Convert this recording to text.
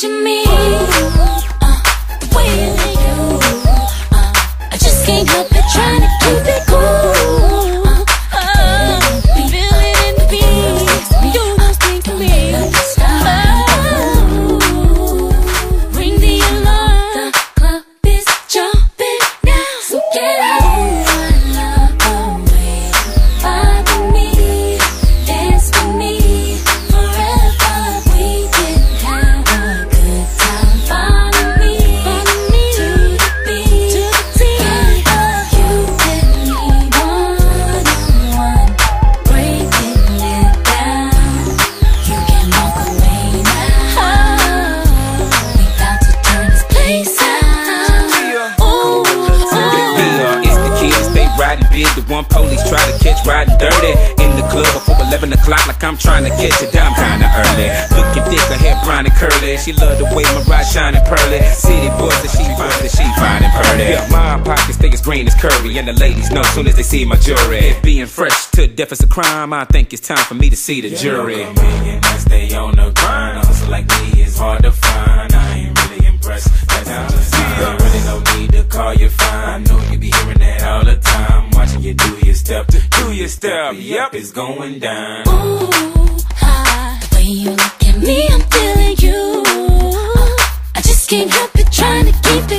To me. Be the one police try to catch riding dirty in the club before 11 o'clock, like I'm trying to catch it. I'm kinda early. Looking thick, her hair brown and curly. She love the way my ride shining pearly. City boys that she fine, that she fine and pearly. Yeah, my pockets stay as green as curvy, and the ladies know soon as they see my jewelry. If being fresh to death is a crime, I think it's time for me to see the jury. Yeah, millionaires, stay on the grind. A hustle like me is hard to find. I ain't really impressed. Step. Yep, it's going down. Ooh, ah, the way you look at me, I'm feeling you. I just can't help it, trying to keep